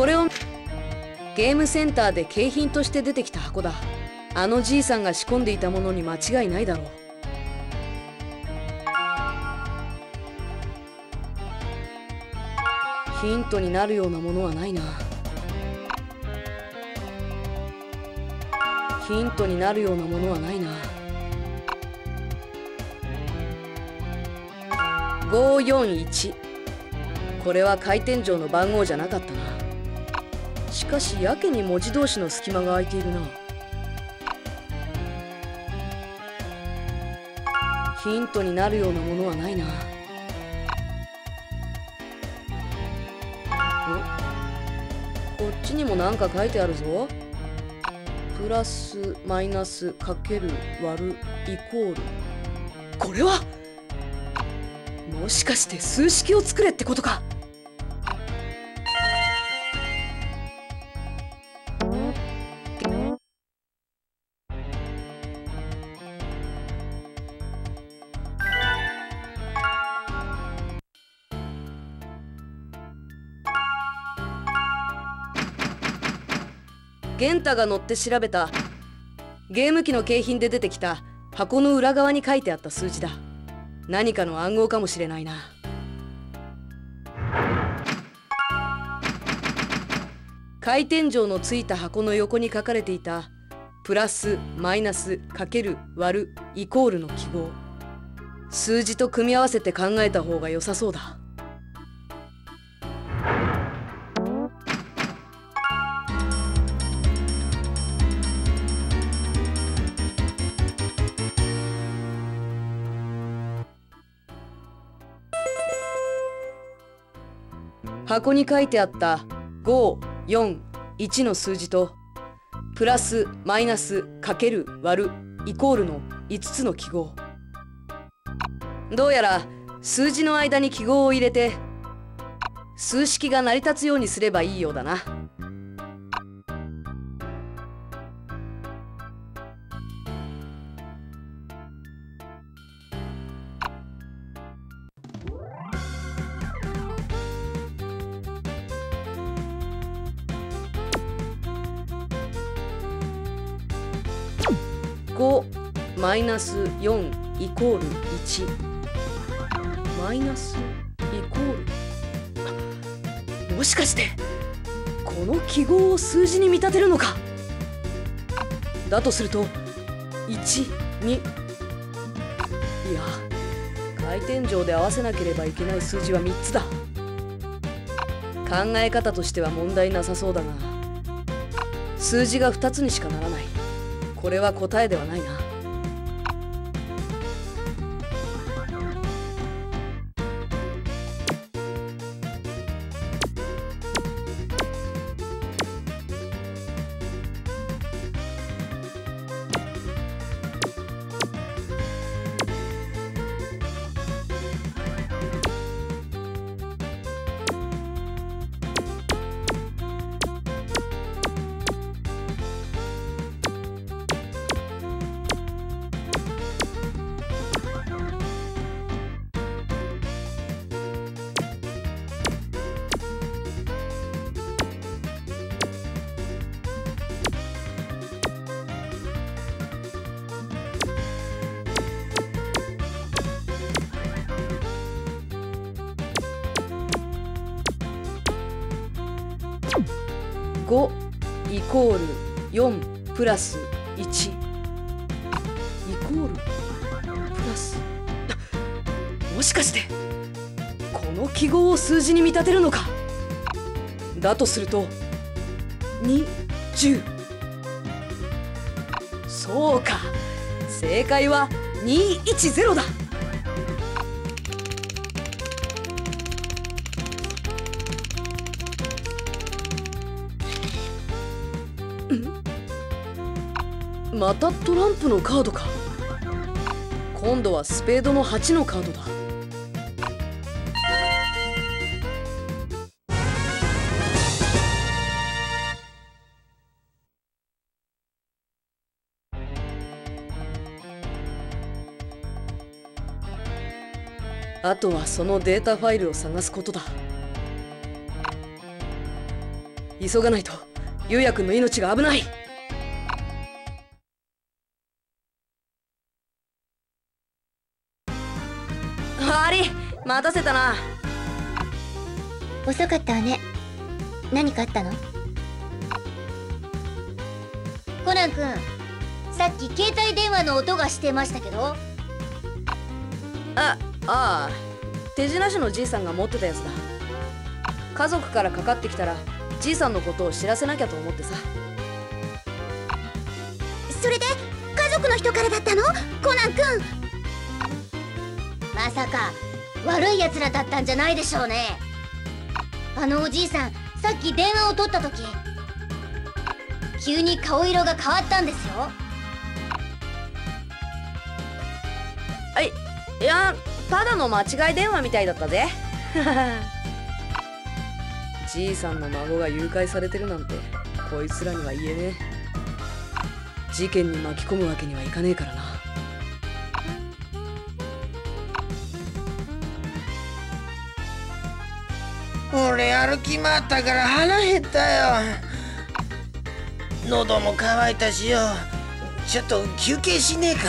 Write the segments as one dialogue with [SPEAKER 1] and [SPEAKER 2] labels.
[SPEAKER 1] これをゲームセンターで景品として出てきた箱だ。あのじいさんが仕込んでいたものに間違いないだろう。ヒントになるようなものはないな。ヒントになるようなものはないな。541これは回転錠の番号じゃなかったな。しかしやけに文字同士の隙間が空いているな。ヒントになるようなものはないな。こっちにも何か書いてあるぞ。プラスマイナスかける割るイコール。これは？もしかして数式を作れってことか？玄太が乗って調べた。ゲーム機の景品で出てきた。箱の裏側に書いてあった数字だ。何かの暗号かもしれないな。回転錠のついた箱の横に書かれていた。プラスマイナスかける割るイコールの記号。数字と組み合わせて考えた方が良さそうだ。箱に書いてあった541の数字とプラスマイナスかける割るイコールの5つの記号どうやら数字の間に記号を入れて数式が成り立つようにすればいいようだな。5マイナス4イコール1マイナスイコール。もしかしてこの記号を数字に見立てるのか？だとすると12いや回転錠で合わせなければいけない数字は3つだ。考え方としては問題なさそうだが数字が2つにしかならない。これは答えではないな。プラス1イコール。プラス。もしかしてこの記号を数字に見立てるのか。だとすると20そうか。正解は210だ。またトランプのカードか。今度はスペードの8のカードだ。あとはそのデータファイルを探すことだ。急がないと。ゆうやくんの命が危ない。待たせたな。
[SPEAKER 2] 遅かったわね。何かあったの？コナン君さっき携帯電話の音がしてましたけど。
[SPEAKER 1] あああ。手品師のじいさんが持ってたやつだ。家族からかかってきたらじいさんのことを知らせなきゃと思ってさ。
[SPEAKER 2] それで家族の人からだったの？コナン君。まさか悪い奴らだったんじゃないでしょうね。あのおじいさんさっき電話を取った時急に顔色が変わったんですよ。
[SPEAKER 1] はいいやただの間違い電話みたいだったぜ。じいさんの孫が誘拐されてるなんてこいつらには言えねえ。事件に巻き込むわけにはいかねえからな
[SPEAKER 3] 俺歩き回ったから腹減ったよ。喉も渇いたしよ。ちょっと休憩しねえか？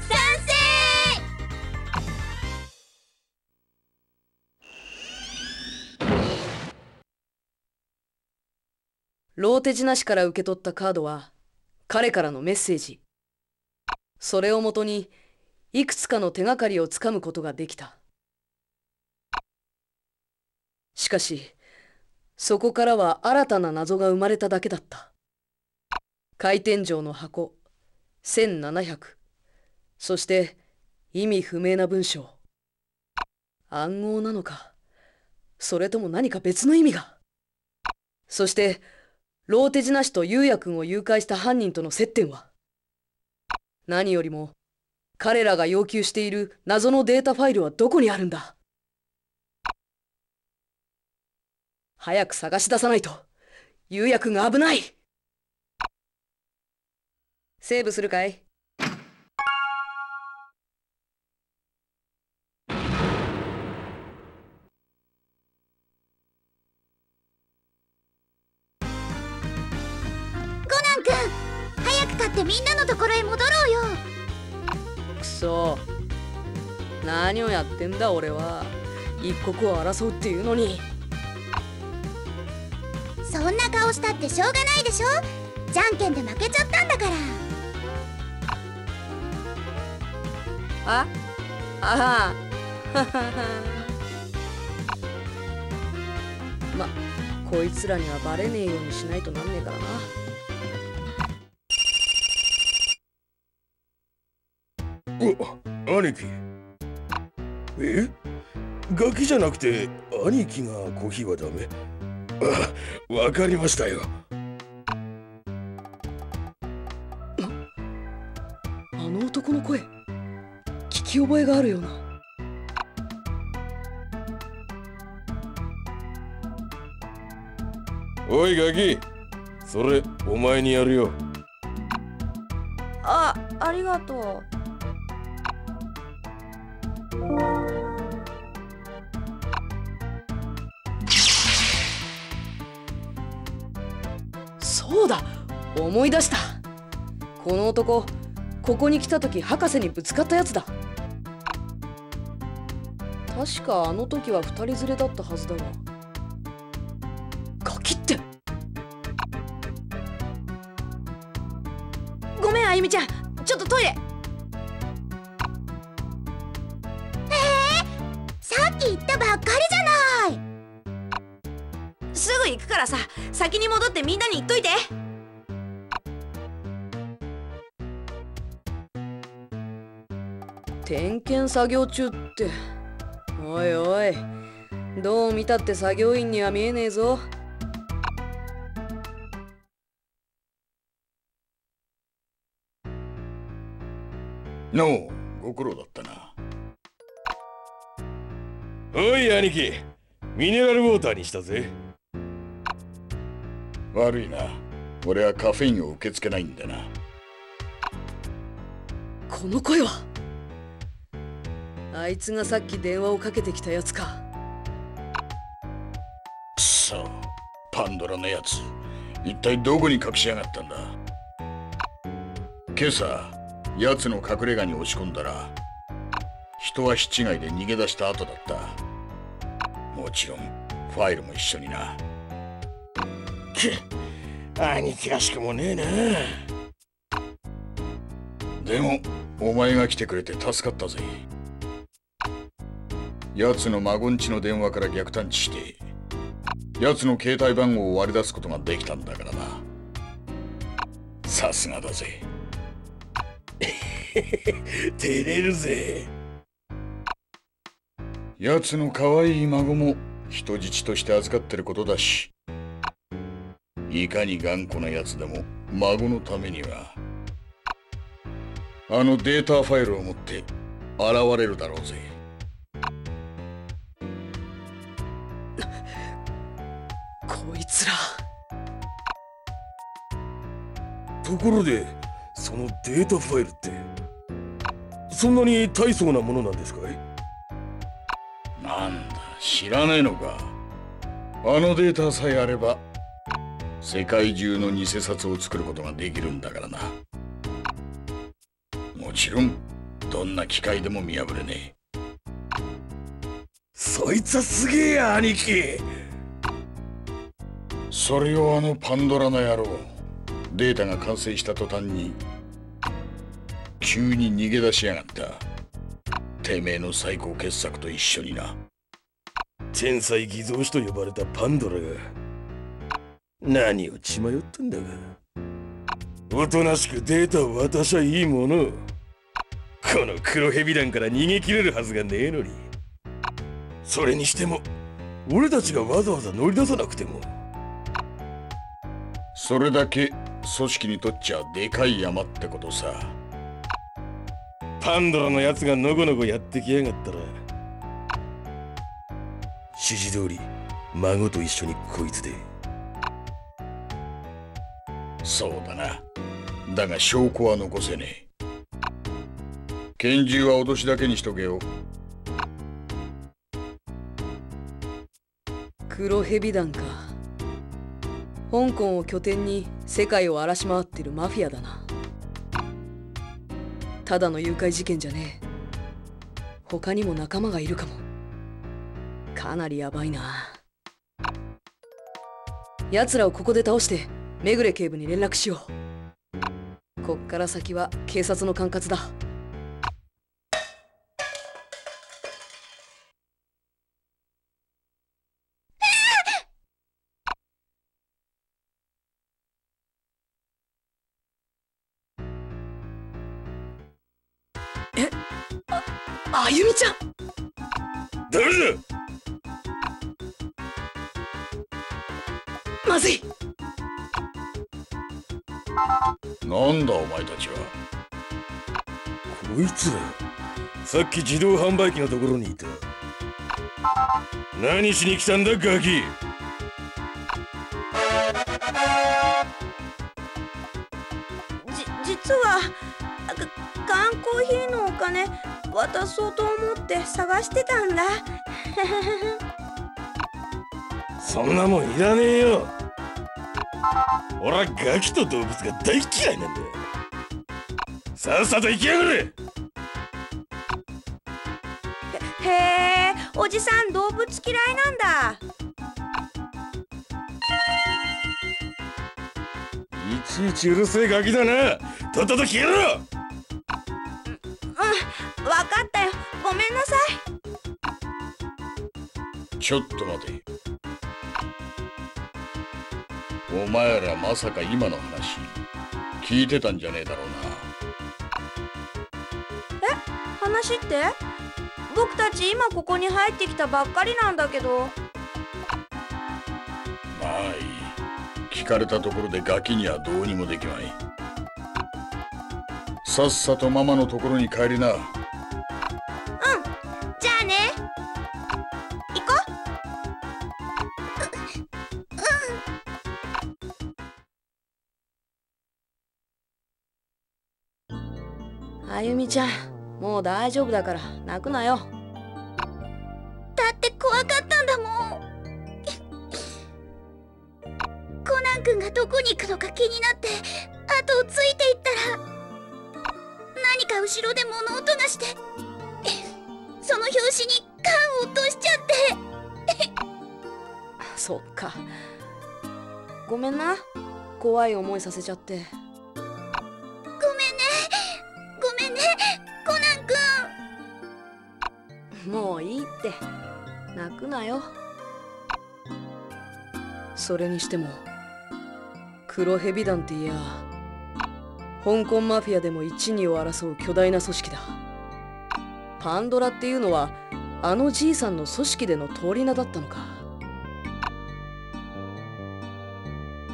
[SPEAKER 2] 賛
[SPEAKER 1] ローテジナ氏から受け取ったカードは彼からのメッセージ。それをもとにいくつかの手がかりをつかむことができたしかしそこからは新たな謎が生まれただけだった。回転状の箱1700そして意味不明な文章。暗号なのかそれとも何か別の意味が。そしてローテジナ氏とユウヤ君を誘拐した犯人との接点は。何よりも彼らが要求している謎のデータファイルはどこにあるんだ。早く探し出さないと。ユウヤ君が危ない。セーブするかい？
[SPEAKER 2] コナン君早く買ってみんなのところへ戻ろうよ。
[SPEAKER 1] くそ。何をやってんだ俺は。一刻を争うっていうのに
[SPEAKER 2] な顔したってしょうがないでしょ？じゃんけんで負けちゃったんだから。
[SPEAKER 1] あああ まこいつらにはバレねえようにしないとなんねえからな。
[SPEAKER 4] お兄貴。え？ガキじゃなくて兄貴がコーヒーはダメ。あわかりましたよ。
[SPEAKER 1] あの男の声聞き覚えがあるような。
[SPEAKER 4] おいガキ。それお前にやるよ。
[SPEAKER 1] あありがとう思い出した。この男ここに来た時博士にぶつかったやつだ。確かあの時は二人連れだったはずだが。ガキって。ごめんあゆみちゃん。ちょっとトイレ。
[SPEAKER 2] さっき言ったばっかりじゃない。
[SPEAKER 1] すぐ行くからさ先に戻ってみんなに言っといて。点検作業中って。おいおいどう見たって作業員には見えねえぞ。
[SPEAKER 5] のうご苦労だったな。
[SPEAKER 4] おい兄貴。ミネラルウォーターにしたぜ。
[SPEAKER 5] 悪いな。俺はカフェインを受け付けないんだな。
[SPEAKER 1] この声はあいつがさっき電話をかけてきたやつか。
[SPEAKER 5] くそパンドラのやつ。一体どこに隠しやがったんだ？今朝奴の隠れ家に押し込んだら人は引違いで逃げ出した後だった。もちろんファイルも一緒にな。
[SPEAKER 4] く兄貴らしくもねえな。
[SPEAKER 5] でもお前が来てくれて助かったぜ奴の孫んちの電話から逆探知して奴の携帯番号を割り出すことができたんだからな。さすがだぜ。
[SPEAKER 4] 照れるぜ。
[SPEAKER 5] 奴の可愛い孫も人質として預かってることだしいかに頑固な奴でも孫のためにはあのデータファイルを持って現れるだろうぜ。
[SPEAKER 4] ところでそのデータファイルってそんなに大層なものなんですかい？
[SPEAKER 5] なんだ知らねえのか。あのデータさえあれば世界中の偽札を作ることができるんだからな。もちろんどんな機械でも見破れねえ。
[SPEAKER 4] そいつはすげえや兄貴。
[SPEAKER 5] それをあのパンドラの野郎データが完成した途端に急に逃げ出しやがった。てめえの最高傑作と一緒にな。
[SPEAKER 4] 天才偽造師と呼ばれたパンドラが。何を血迷ったんだが。おとなしくデータを渡しゃいいもの。この黒蛇団から逃げ切れるはずがねえのに。それにしても俺たちがわざわざ乗り出さなくても。
[SPEAKER 5] それだけ組織にとっちゃでかい山ってことさ。
[SPEAKER 4] パンドラのやつがのこのこやってきやがったら。指示通り孫と一緒にこいつで。
[SPEAKER 5] そうだな。だが証拠は残せねえ。拳銃は脅しだけにしとけよ。
[SPEAKER 1] 黒蛇団か。香港を拠点に世界を荒らし回ってるマフィアだな。ただの誘拐事件じゃねえ。他にも仲間がいるかも。かなりヤバいな。奴らをここで倒してめぐれ警部に連絡しよう。こっから先は警察の管轄だ。まずい。
[SPEAKER 5] なんだお前たちは。
[SPEAKER 4] こいつらさっき自動販売機のところにいた。何しに来たんだガキ。
[SPEAKER 6] じ実はか缶コーヒーのお金渡そうと思って探してたんだ。
[SPEAKER 4] そんなもんいらねえよ俺はガキと動物が大嫌いなんださっさと行きやがれ。
[SPEAKER 6] へえおじさん動物嫌いなんだ。
[SPEAKER 4] いちいちうるせえガキだな。とっとと消えろ。
[SPEAKER 6] うんわかったよ。ごめんなさい。
[SPEAKER 5] ちょっと待てお前らまさか今の話聞いてたんじゃねえだろう
[SPEAKER 6] 話って？僕たち今ここに入ってきたばっかりなんだけど。
[SPEAKER 5] なまあいい。聞かれたところでガキにはどうにもできまい。さっさとママのところに帰りな
[SPEAKER 1] ゆみちゃんもう大丈夫だから泣くなよ。
[SPEAKER 2] だって怖かったんだもん。ナン君がどこに行くのか気になって後をついていったら何か後ろで物音がしてその拍子に缶を落としちゃって。
[SPEAKER 1] そっか。ごめんな。怖い思いさせちゃってもういいって。泣くなよ。それにしても黒蛇団っていや香港マフィアでも一二を争う巨大な組織だ。パンドラっていうのはあのじいさんの組織での通り名だったのか。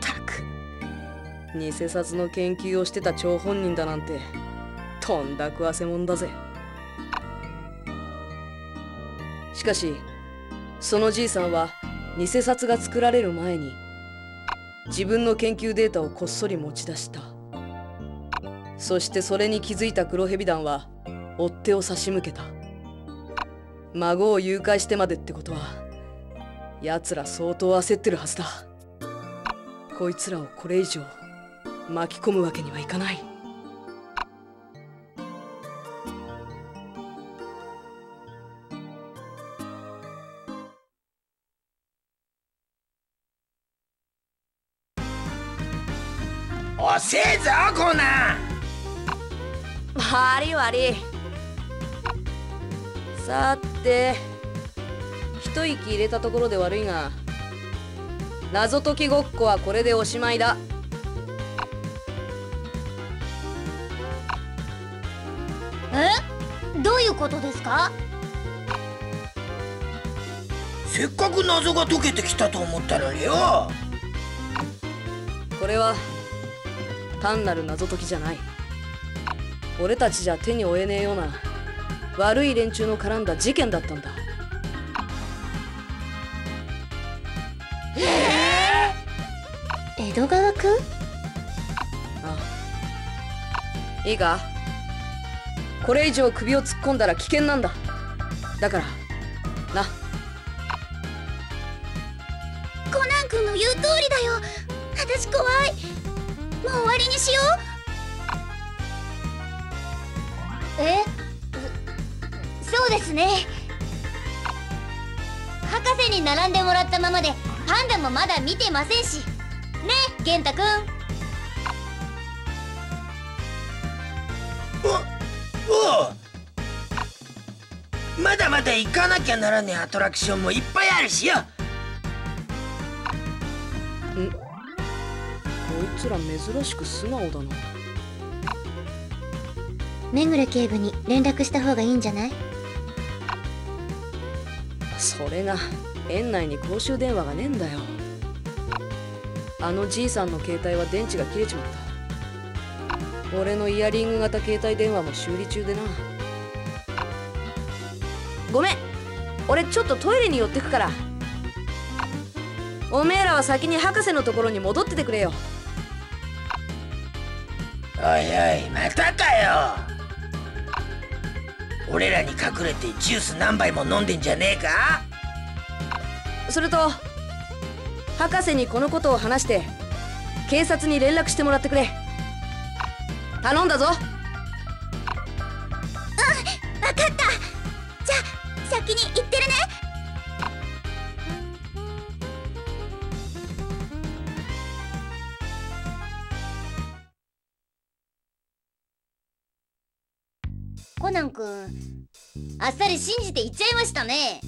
[SPEAKER 1] たく。偽札の研究をしてた張本人だなんてとんだ食わせもんだぜ。しかしそのじいさんは偽札が作られる前に自分の研究データをこっそり持ち出した。そしてそれに気づいた黒蛇団は追っ手を差し向けた。孫を誘拐してまでってことは奴ら相当焦ってるはずだ。こいつらをこれ以上巻き込むわけにはいかない。
[SPEAKER 3] ぞコナン
[SPEAKER 1] 悪い悪い。さて一息入れたところで悪いが謎解きごっこはこれでおしまいだ。
[SPEAKER 2] え？どういうことですか？
[SPEAKER 3] せっかく謎が解けてきたと思ったのによ。
[SPEAKER 1] これは単なる謎解きじゃない。俺たちじゃ手に負えねえような悪い連中の絡んだ事件だったんだ。
[SPEAKER 2] 江戸川君？
[SPEAKER 1] ああ。いいか？これ以上首を突っ込んだら危険なんだ。だからな。
[SPEAKER 2] コナン君の言う通りだよ。私怖いもう終わりにしよう。え？そそうですね。博士に並んでもらったままでパンダもまだ見てませんし。ね玄太君
[SPEAKER 3] おお。まだまだ行かなきゃならねえアトラクションもいっぱいあるしよ。
[SPEAKER 1] いつら珍しく素直だな。
[SPEAKER 2] 目暮警部に連絡した方がいいんじゃない？
[SPEAKER 1] それが園内に公衆電話がねえんだよ。あのじいさんの携帯は電池が切れちまった。俺のイヤリング型携帯電話も修理中でな。ごめん。俺ちょっとトイレに寄ってくから。おめえらは先に博士のところに戻っててくれよ
[SPEAKER 3] おいおいまたかよ。俺らに隠れてジュース何杯も飲んでんじゃねえか？
[SPEAKER 1] それと博士にこのことを話して警察に連絡してもらってくれ。頼んだぞ。
[SPEAKER 2] あっさり信じていっちゃいましたね。